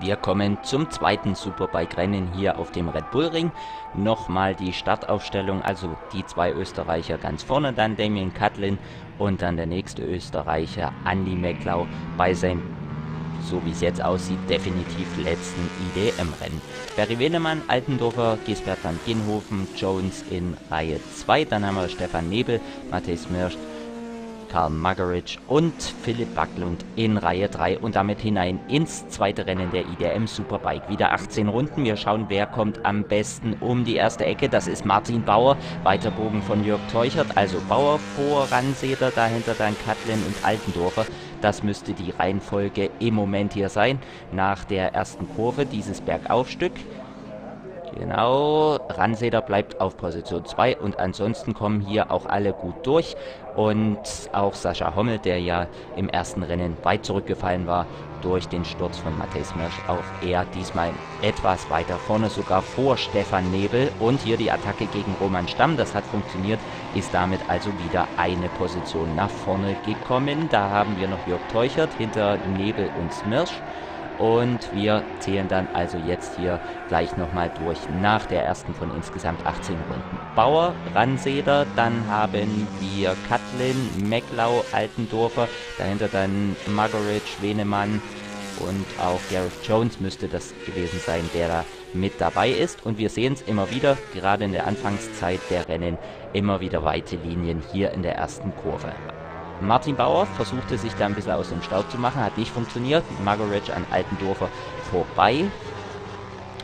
Wir kommen zum zweiten Superbike-Rennen hier auf dem Red Bull Ring. Nochmal die Startaufstellung, also die zwei Österreicher ganz vorne, dann Damien Catlin und dann der nächste Österreicher Andy Mecklau bei seinem, so wie es jetzt aussieht, definitiv letzten IDM-Rennen. Barry Wenemann, Altendorfer, Gisbert van Ginhofen, Jones in Reihe 2, dann haben wir Stefan Nebel, Matthäus Mirsch, Karl Magaritsch und Philipp Backlund in Reihe 3 und damit hinein ins zweite Rennen der IDM Superbike. Wieder 18 Runden. Wir schauen, wer kommt am besten um die erste Ecke. Das ist Martin Bauer, weiter Bogen von Jörg Teuchert. Also Bauer vor Ranseder, dahinter dann Katlin und Altendorfer. Das müsste die Reihenfolge im Moment hier sein. Nach der ersten Kurve dieses Bergaufstück. Genau, Ranseder bleibt auf Position 2 und ansonsten kommen hier auch alle gut durch. Und auch Sascha Hommel, der ja im ersten Rennen weit zurückgefallen war durch den Sturz von Matthäus Mirsch, auch er diesmal etwas weiter vorne, sogar vor Stefan Nebel. Und hier die Attacke gegen Roman Stamm, das hat funktioniert, ist damit also wieder eine Position nach vorne gekommen. Da haben wir noch Jörg Teuchert hinter Nebel und Smirsch. Und wir zählen dann also jetzt hier gleich nochmal durch nach der ersten von insgesamt 18 Runden. Bauer, Ranseder, dann haben wir Katlin, Mecklau, Altendorfer, dahinter dann Margaret, Schwenemann und auch Gareth Jones müsste das gewesen sein, der da mit dabei ist. Und wir sehen es immer wieder, gerade in der Anfangszeit der Rennen, immer wieder weite Linien hier in der ersten Kurve. Martin Bauer versuchte sich da ein bisschen aus dem Staub zu machen, hat nicht funktioniert. Margaret an Altendorfer vorbei.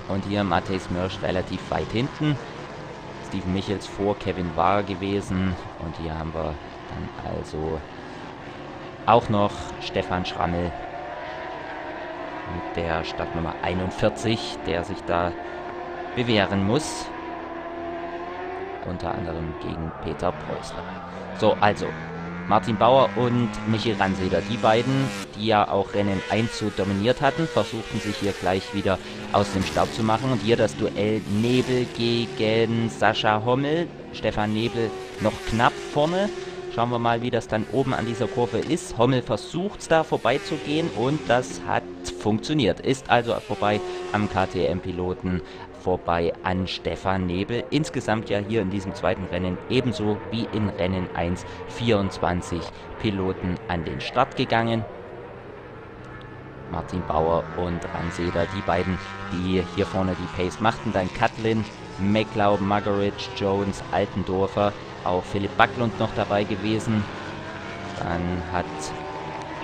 Und hier Matthäus Mörsch relativ weit hinten. Steven Michels vor Kevin Wahr gewesen. Und hier haben wir dann also auch noch Stefan Schrammel mit der Startnummer 41, der sich da bewähren muss. Unter anderem gegen Peter Preußler. So, also Martin Bauer und Michi Ranseder. Die beiden, die ja auch Rennen 1 so dominiert hatten, versuchten sich hier gleich wieder aus dem Staub zu machen. Und hier das Duell Nebel gegen Sascha Hommel. Stefan Nebel noch knapp vorne. Schauen wir mal, wie das dann oben an dieser Kurve ist. Hommel versucht es da vorbeizugehen und das hat funktioniert. Ist also vorbei am KTM-Piloten vorbei an Stefan Nebel. Insgesamt ja hier in diesem zweiten Rennen ebenso wie in Rennen 1 24 Piloten an den Start gegangen. Martin Bauer und Ranseder, die beiden, die hier vorne die Pace machten. Dann Katlin, McLeod, Margaret, Jones, Altendorfer, auch Philipp Backlund noch dabei gewesen. Dann hat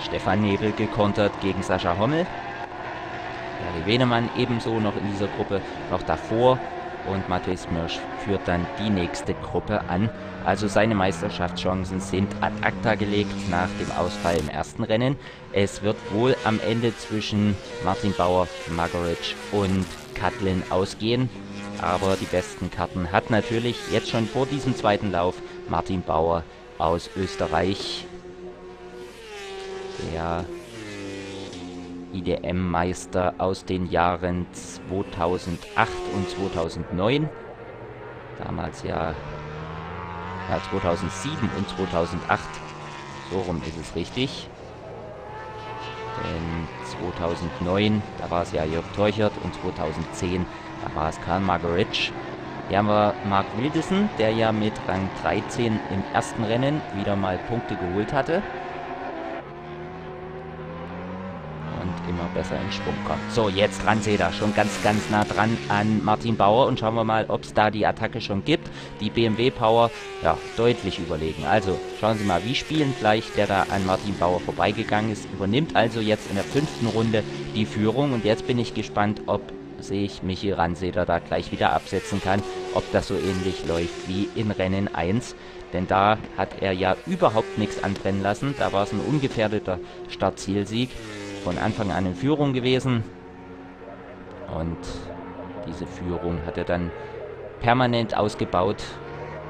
Stefan Nebel gekontert gegen Sascha Hommel. Gary Wenemann ebenso noch in dieser Gruppe, noch davor. Und Matthäus Mirsch führt dann die nächste Gruppe an. Also seine Meisterschaftschancen sind ad acta gelegt nach dem Ausfall im ersten Rennen. Es wird wohl am Ende zwischen Martin Bauer, Margaret und Katlin ausgehen. Aber die besten Karten hat natürlich jetzt schon vor diesem zweiten Lauf Martin Bauer aus Österreich. Der IDM-Meister aus den Jahren 2008 und 2009. Damals ja, ja 2007 und 2008. So rum ist es richtig. Denn 2009, da war es ja Jörg Teuchert und 2010, da war es Karl Margaritsch. Hier haben wir Mark Wildesen, der ja mit Rang 13 im ersten Rennen wieder mal Punkte geholt hatte. Besser in Schwung kommt. So, jetzt Ranseda, schon ganz, ganz nah dran an Martin Bauer und schauen wir mal, ob es da die Attacke schon gibt. Die BMW Power, ja, deutlich überlegen. Also, schauen Sie mal, wie spielend gleich der da an Martin Bauer vorbeigegangen ist, übernimmt also jetzt in der fünften Runde die Führung und jetzt bin ich gespannt, ob sich Michi Ranseder da gleich wieder absetzen kann, ob das so ähnlich läuft wie in Rennen 1. Denn da hat er ja überhaupt nichts anbrennen lassen. Da war es ein ungefährdeter Startzielsieg von Anfang an in Führung gewesen. Und diese Führung hat er dann permanent ausgebaut,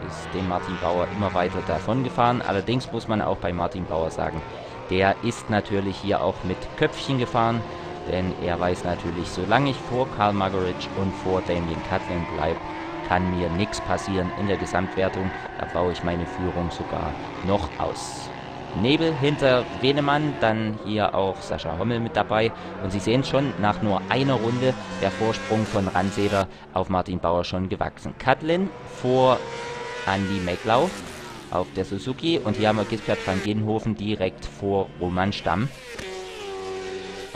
ist dem Martin Bauer immer weiter davon gefahren. Allerdings muss man auch bei Martin Bauer sagen, der ist natürlich hier auch mit Köpfchen gefahren, denn er weiß natürlich, solange ich vor Karl Margaritsch und vor Damien Catlin bleibe, kann mir nichts passieren in der Gesamtwertung. Da baue ich meine Führung sogar noch aus. Nebel hinter Wenemann, dann hier auch Sascha Hommel mit dabei. Und Sie sehen schon, nach nur einer Runde der Vorsprung von Ranseder auf Martin Bauer schon gewachsen. Katlin vor Andy Mecklau auf der Suzuki und hier haben wir Gisbert van Genhofen direkt vor Roman Stamm.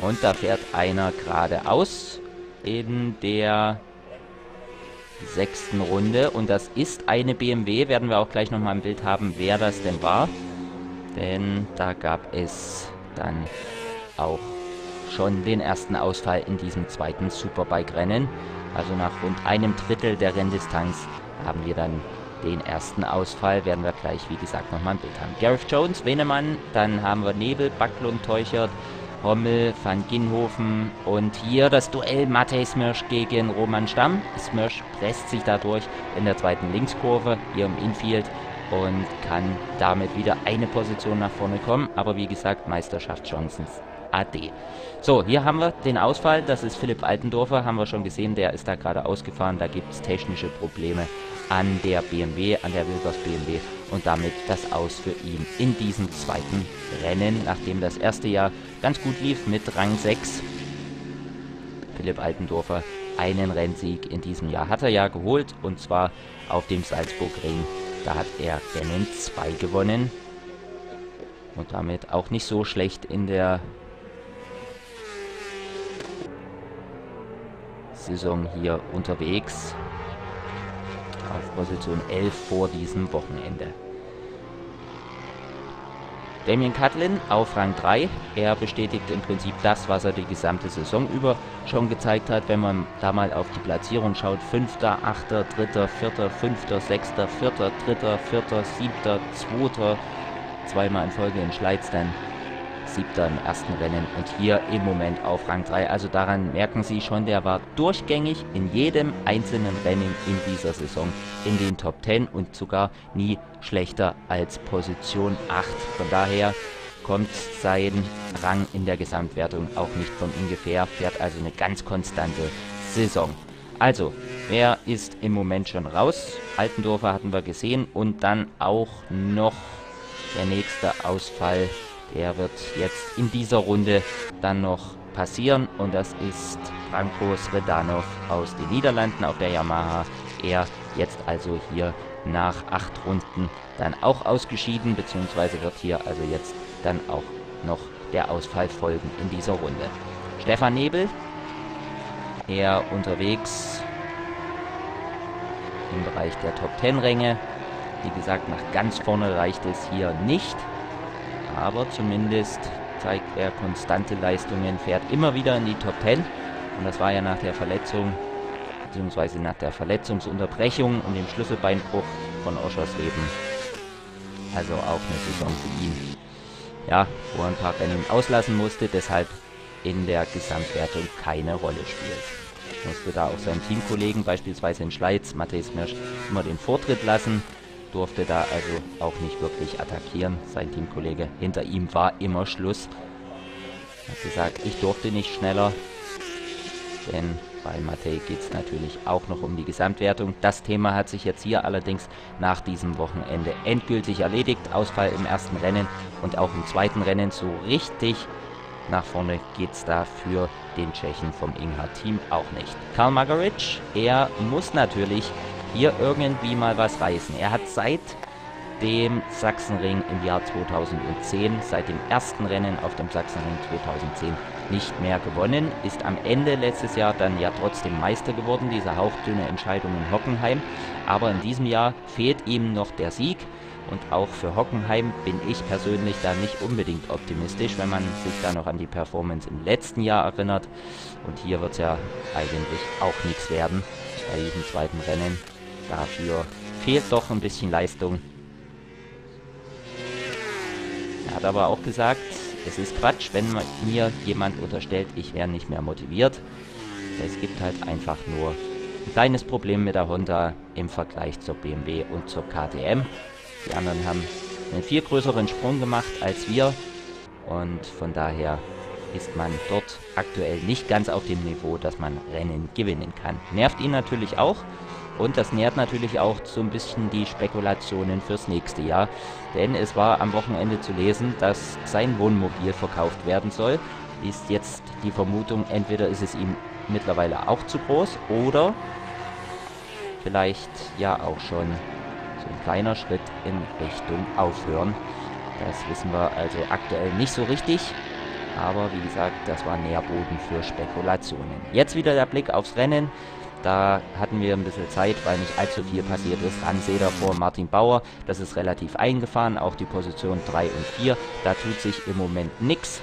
Und da fährt einer geradeaus in der sechsten Runde und das ist eine BMW. Werden wir auch gleich nochmal ein Bild haben, wer das denn war. Denn da gab es dann auch schon den ersten Ausfall in diesem zweiten Superbike-Rennen. Also nach rund einem Drittel der Renndistanz haben wir dann den ersten Ausfall. Werden wir gleich, wie gesagt, nochmal ein Bild haben. Gareth Jones, Wenemann, dann haben wir Nebel, Backlund, Teuchert, Rommel, Van Ginhofen und hier das Duell Matej Smirsch gegen Roman Stamm. Smirsch presst sich dadurch in der zweiten Linkskurve hier im Infield und kann damit wieder eine Position nach vorne kommen. Aber wie gesagt, Meisterschaft Johnsons AD. So, hier haben wir den Ausfall. Das ist Philipp Altendorfer, haben wir schon gesehen. Der ist da gerade ausgefahren. Da gibt es technische Probleme an der BMW, an der Wilbers BMW und damit das Aus für ihn in diesem zweiten Rennen, nachdem das erste Jahr ganz gut lief mit Rang 6. Philipp Altendorfer einen Rennsieg in diesem Jahr hat er ja geholt und zwar auf dem Salzburg-Ring da hat er Rennen 2 gewonnen. Und damit auch nicht so schlecht in der Saison hier unterwegs. Auf Position 11 vor diesem Wochenende. Damien Catlin auf Rang 3. Er bestätigt im Prinzip das, was er die gesamte Saison über schon gezeigt hat. Wenn man da mal auf die Platzierung schaut, 5., 8., 3., 4., 5., 6., 4., 3., 4., 7., 2., zweimal in Folge in Schleiz, dann Siebter im ersten Rennen und hier im Moment auf Rang 3. Also daran merken Sie schon, der war durchgängig in jedem einzelnen Rennen in dieser Saison in den Top 10 und sogar nie schlechter als Position 8. Von daher kommt sein Rang in der Gesamtwertung auch nicht von ungefähr, fährt also eine ganz konstante Saison. Also, wer ist im Moment schon raus? Altendorfer hatten wir gesehen und dann auch noch der nächste Ausfall der wird jetzt in dieser Runde dann noch passieren und das ist Franco Sredanov aus den Niederlanden auf der Yamaha. Er jetzt also hier nach acht Runden dann auch ausgeschieden, beziehungsweise wird hier also jetzt dann auch noch der Ausfall folgen in dieser Runde. Stefan Nebel, er unterwegs im Bereich der Top 10 Ränge. Wie gesagt, nach ganz vorne reicht es hier nicht aber zumindest zeigt er konstante Leistungen, fährt immer wieder in die Top 10 und das war ja nach der Verletzung beziehungsweise nach der Verletzungsunterbrechung und dem Schlüsselbeinbruch von Oschersleben. Also auch eine Saison für ihn. Ja, wo er ein paar Rennen auslassen musste, deshalb in der Gesamtwertung keine Rolle spielt. Musste da auch seinen Teamkollegen, beispielsweise in Schleiz, Matthäus Mirsch, immer den Vortritt lassen durfte da also auch nicht wirklich attackieren. Sein Teamkollege hinter ihm war immer Schluss. Hat gesagt, ich durfte nicht schneller, denn bei Matej geht es natürlich auch noch um die Gesamtwertung. Das Thema hat sich jetzt hier allerdings nach diesem Wochenende endgültig erledigt. Ausfall im ersten Rennen und auch im zweiten Rennen so richtig nach vorne geht es da für den Tschechen vom Inha-Team auch nicht. Karl Magaric, er muss natürlich hier irgendwie mal was reißen. Er hat seit dem Sachsenring im Jahr 2010, seit dem ersten Rennen auf dem Sachsenring 2010 nicht mehr gewonnen, ist am Ende letztes Jahr dann ja trotzdem Meister geworden, diese hauchdünne Entscheidung in Hockenheim. Aber in diesem Jahr fehlt ihm noch der Sieg und auch für Hockenheim bin ich persönlich da nicht unbedingt optimistisch, wenn man sich da noch an die Performance im letzten Jahr erinnert. Und hier wird es ja eigentlich auch nichts werden bei diesem zweiten Rennen. Dafür fehlt doch ein bisschen Leistung. Er hat aber auch gesagt, es ist Quatsch, wenn mir jemand unterstellt, ich wäre nicht mehr motiviert. Es gibt halt einfach nur ein kleines Problem mit der Honda im Vergleich zur BMW und zur KTM. Die anderen haben einen viel größeren Sprung gemacht als wir und von daher ist man dort aktuell nicht ganz auf dem Niveau, dass man Rennen gewinnen kann. Nervt ihn natürlich auch, Und das nährt natürlich auch so ein bisschen die Spekulationen fürs nächste Jahr. Denn es war am Wochenende zu lesen, dass sein Wohnmobil verkauft werden soll. Ist jetzt die Vermutung, entweder ist es ihm mittlerweile auch zu groß oder vielleicht ja auch schon so ein kleiner Schritt in Richtung Aufhören. Das wissen wir also aktuell nicht so richtig. Aber wie gesagt, das war Nährboden für Spekulationen. Jetzt wieder der Blick aufs Rennen. Da hatten wir ein bisschen Zeit, weil nicht allzu viel passiert ist. Ranseder vor Martin Bauer, das ist relativ eingefahren. Auch die Position 3 und 4, da tut sich im Moment nichts.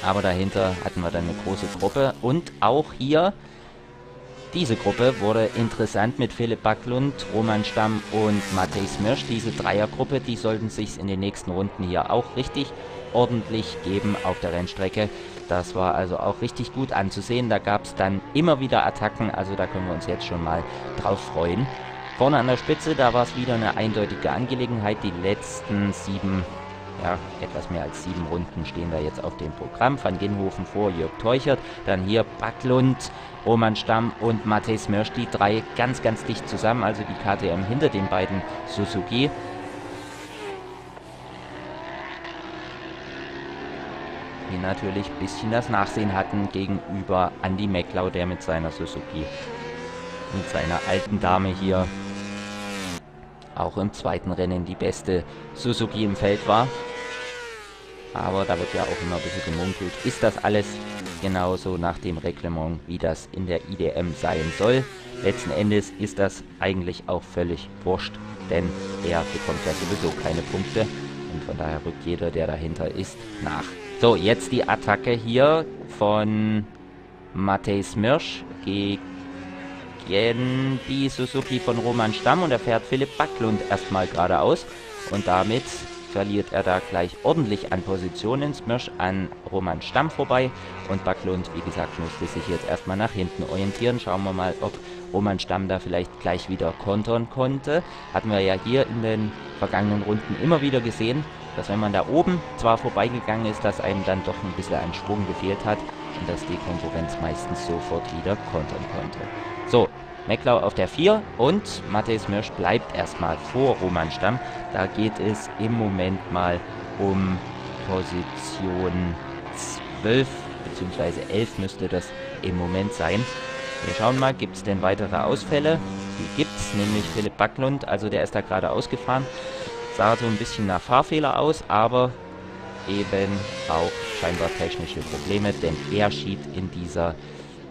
Aber dahinter hatten wir dann eine große Gruppe. Und auch hier, diese Gruppe wurde interessant mit Philipp Backlund, Roman Stamm und Matej Smirsch. Diese Dreiergruppe, die sollten sich in den nächsten Runden hier auch richtig ordentlich geben auf der Rennstrecke. Das war also auch richtig gut anzusehen. Da gab es dann immer wieder Attacken, also da können wir uns jetzt schon mal drauf freuen. Vorne an der Spitze, da war es wieder eine eindeutige Angelegenheit. Die letzten sieben, ja, etwas mehr als sieben Runden stehen da jetzt auf dem Programm. Van Ginhofen vor Jörg Teuchert, dann hier Backlund, Roman Stamm und Matej Smirsch, die drei ganz, ganz dicht zusammen, also die KTM hinter den beiden Suzuki. Die natürlich ein bisschen das Nachsehen hatten gegenüber Andy Mecklau, der mit seiner Suzuki, mit seiner alten Dame hier auch im zweiten Rennen die beste Suzuki im Feld war. Aber da wird ja auch immer ein bisschen gemunkelt. Ist das alles genauso nach dem Reglement, wie das in der IDM sein soll? Letzten Endes ist das eigentlich auch völlig wurscht, denn er bekommt ja sowieso keine Punkte. Und von daher rückt jeder, der dahinter ist, nach. So, jetzt die Attacke hier von Matej Smirsch gegen die Suzuki von Roman Stamm und er fährt Philipp Backlund erstmal geradeaus und damit verliert er da gleich ordentlich an Positionen. Smirsch an Roman Stamm vorbei und Backlund, wie gesagt, musste sich jetzt erstmal nach hinten orientieren. Schauen wir mal, ob Roman Stamm da vielleicht gleich wieder kontern konnte. Hatten wir ja hier in den vergangenen Runden immer wieder gesehen, dass wenn man da oben zwar vorbeigegangen ist, dass einem dann doch ein bisschen an Schwung gefehlt hat und dass die Konkurrenz meistens sofort wieder kontern konnte. So, Mecklau auf der 4 und Matthäus Mirsch bleibt erstmal vor Roman Stamm. Da geht es im Moment mal um Position 12 bzw. 11 müsste das im Moment sein. Wir schauen mal, gibt es denn weitere Ausfälle? Die gibt es, nämlich Philipp Backlund, also der ist da gerade ausgefahren sah so ein bisschen nach Fahrfehler aus, aber eben auch scheinbar technische Probleme, denn er schied in dieser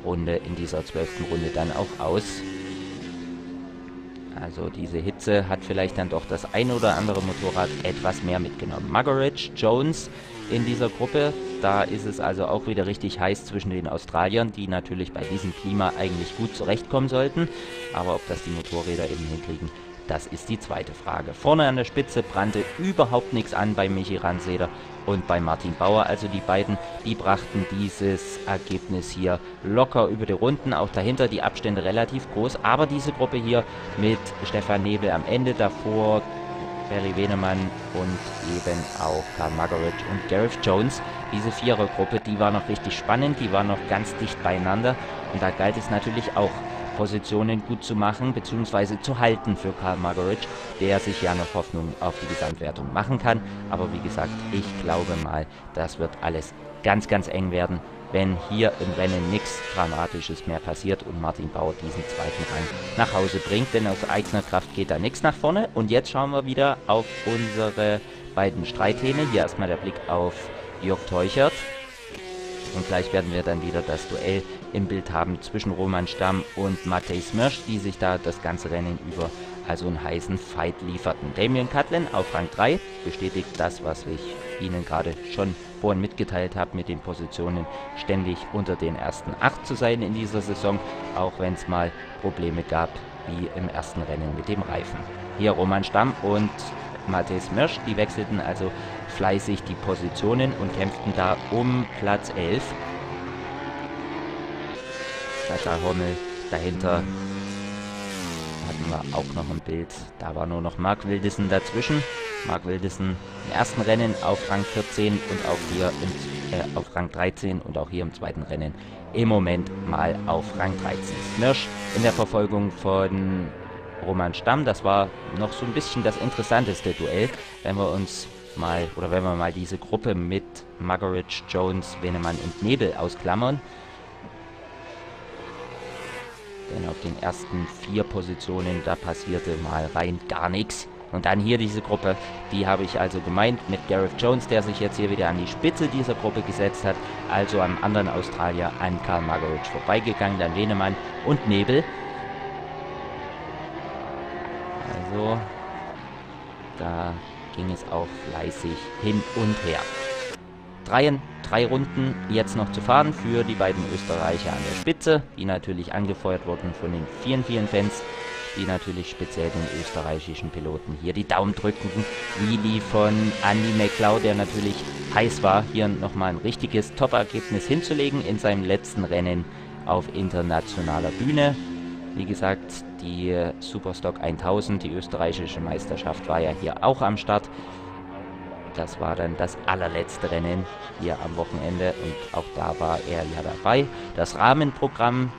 Runde, in dieser zwölften Runde dann auch aus. Also diese Hitze hat vielleicht dann doch das ein oder andere Motorrad etwas mehr mitgenommen. Margaret Jones in dieser Gruppe, da ist es also auch wieder richtig heiß zwischen den Australiern, die natürlich bei diesem Klima eigentlich gut zurechtkommen sollten. Aber ob das die Motorräder eben hinkriegen, das ist die zweite Frage. Vorne an der Spitze brannte überhaupt nichts an bei Michi Ranseder und bei Martin Bauer. Also die beiden, die brachten dieses Ergebnis hier locker über die Runden. Auch dahinter die Abstände relativ groß. Aber diese Gruppe hier mit Stefan Nebel am Ende davor, Barry Wenemann und eben auch Karl Margaret und Gareth Jones. Diese Vierergruppe, die war noch richtig spannend, die war noch ganz dicht beieinander. Und da galt es natürlich auch Positionen gut zu machen bzw. zu halten für Karl Margaret, der sich ja noch Hoffnung auf die Gesamtwertung machen kann. Aber wie gesagt, ich glaube mal, das wird alles ganz, ganz eng werden, wenn hier im Rennen nichts Dramatisches mehr passiert und Martin Bauer diesen zweiten Rang nach Hause bringt, denn aus eigener Kraft geht da nichts nach vorne. Und jetzt schauen wir wieder auf unsere beiden Streithähne. Hier erstmal der Blick auf Jörg Teuchert. Und gleich werden wir dann wieder das Duell im Bild haben zwischen Roman Stamm und Matej Smirsch, die sich da das ganze Rennen über also einen heißen Fight lieferten. Damien Catlin auf Rang 3 bestätigt das, was ich Ihnen gerade schon vorhin mitgeteilt habe, mit den Positionen ständig unter den ersten 8 zu sein in dieser Saison, auch wenn es mal Probleme gab, wie im ersten Rennen mit dem Reifen. Hier Roman Stamm und Matej Smirsch, die wechselten also fleißig die Positionen und kämpften da um Platz 11. Sascha Hommel dahinter hatten wir auch noch ein Bild. Da war nur noch Mark Wildissen dazwischen. Mark Wilderson im ersten Rennen auf Rang 14 und auch hier im, äh, auf Rang 13 und auch hier im zweiten Rennen im Moment mal auf Rang 13. Smirsch in der Verfolgung von Roman Stamm. Das war noch so ein bisschen das interessanteste Duell, wenn wir uns mal, oder wenn wir mal diese Gruppe mit Margaret, Jones, Venemann und Nebel ausklammern. Denn auf den ersten vier Positionen, da passierte mal rein gar nichts. Und dann hier diese Gruppe, die habe ich also gemeint mit Gareth Jones, der sich jetzt hier wieder an die Spitze dieser Gruppe gesetzt hat, also am anderen Australier an Karl Margaret vorbeigegangen, dann Venemann und Nebel. Also, da ging es auch fleißig hin und her. Drei, drei Runden jetzt noch zu fahren für die beiden Österreicher an der Spitze, die natürlich angefeuert wurden von den vielen, vielen Fans, die natürlich speziell den österreichischen Piloten hier die Daumen drücken, wie die von Andy McLeod, der natürlich heiß war, hier nochmal ein richtiges Top-Ergebnis hinzulegen in seinem letzten Rennen auf internationaler Bühne. Wie gesagt, die Superstock 1000, die österreichische Meisterschaft, war ja hier auch am Start. Das war dann das allerletzte Rennen hier am Wochenende und auch da war er ja dabei. Das Rahmenprogramm,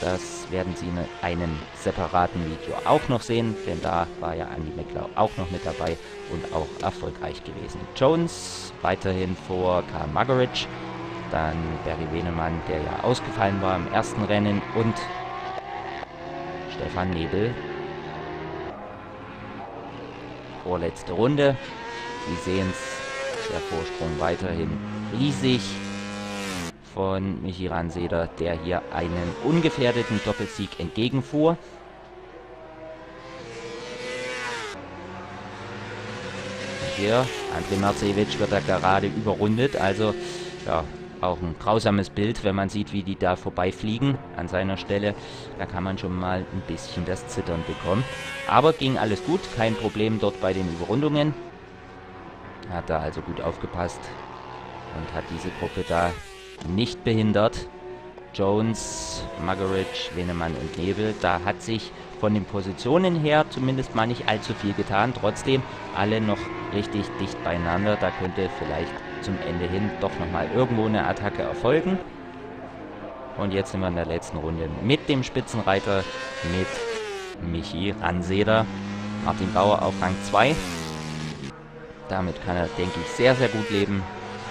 das werden Sie in einem separaten Video auch noch sehen, denn da war ja Andy McLeod auch noch mit dabei und auch erfolgreich gewesen. Jones weiterhin vor Karl Magaritsch, dann Barry Wenemann, der ja ausgefallen war im ersten Rennen und Stefan Nebel. Vorletzte Runde. Sie sehen es, der Vorsprung weiterhin riesig von Michi Ranseder, der hier einen ungefährdeten Doppelsieg entgegenfuhr. Hier, André Marcevic wird da gerade überrundet, also ja, auch ein grausames Bild, wenn man sieht, wie die da vorbeifliegen an seiner Stelle. Da kann man schon mal ein bisschen das Zittern bekommen. Aber ging alles gut, kein Problem dort bei den Überrundungen. Hat da also gut aufgepasst und hat diese Gruppe da nicht behindert. Jones, Margaret, Venemann und Nebel, da hat sich von den Positionen her zumindest mal nicht allzu viel getan. Trotzdem alle noch richtig dicht beieinander. Da könnte vielleicht zum Ende hin doch nochmal irgendwo eine Attacke erfolgen. Und jetzt sind wir in der letzten Runde mit dem Spitzenreiter, mit Michi Ranseder. Martin Bauer auf Rang 2. Damit kann er, denke ich, sehr, sehr gut leben.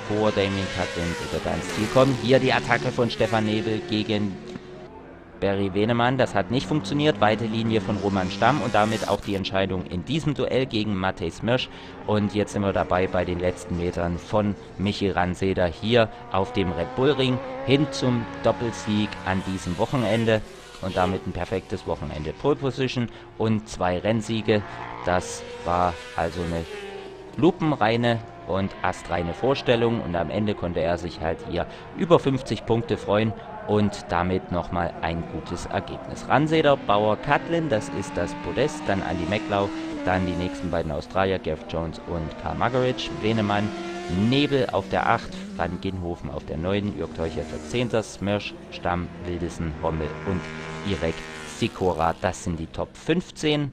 Vor Damien Cutlin wird er da ins Ziel kommen. Hier die Attacke von Stefan Nebel gegen Barry Venemann. Das hat nicht funktioniert. Weite Linie von Roman Stamm und damit auch die Entscheidung in diesem Duell gegen Matej Smirsch. Und jetzt sind wir dabei bei den letzten Metern von Michi Ranseder hier auf dem Red Bull Ring hin zum Doppelsieg an diesem Wochenende. Und damit ein perfektes Wochenende. Pole Position und zwei Rennsiege. Das war also eine lupenreine und astreine Vorstellung und am Ende konnte er sich halt hier über 50 Punkte freuen und damit nochmal ein gutes Ergebnis. Ranseder, Bauer, Catlin, das ist das Podest, dann Andy McLeod, dann die nächsten beiden Australier, Geoff Jones und Karl Magaritsch, Venemann, Nebel auf der 8, Van Ginhofen auf der 9, Jörg Teucher der 10. Smirsch, Stamm, Wildessen, Hommel und Irek Sikora. Das sind die Top 15.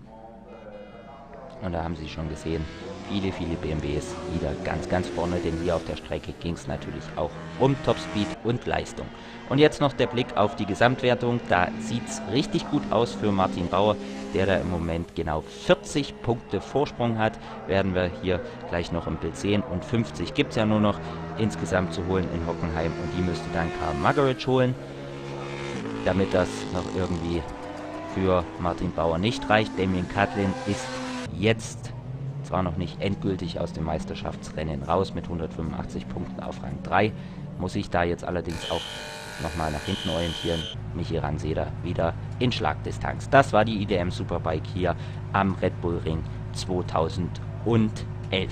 Und da haben Sie schon gesehen, viele, viele BMWs wieder ganz, ganz vorne, denn hier auf der Strecke ging es natürlich auch um Topspeed und Leistung. Und jetzt noch der Blick auf die Gesamtwertung. Da sieht es richtig gut aus für Martin Bauer, der da im Moment genau 40 Punkte Vorsprung hat. Werden wir hier gleich noch im Bild sehen. Und 50 gibt es ja nur noch insgesamt zu holen in Hockenheim. Und die müsste dann Karl Margaret holen, damit das noch irgendwie für Martin Bauer nicht reicht. Damien Catlin ist jetzt zwar noch nicht endgültig aus dem Meisterschaftsrennen raus mit 185 Punkten auf Rang 3, muss sich da jetzt allerdings auch nochmal nach hinten orientieren. Michi Ranseder wieder in Schlagdistanz. Das war die IDM Superbike hier am Red Bull Ring 2011.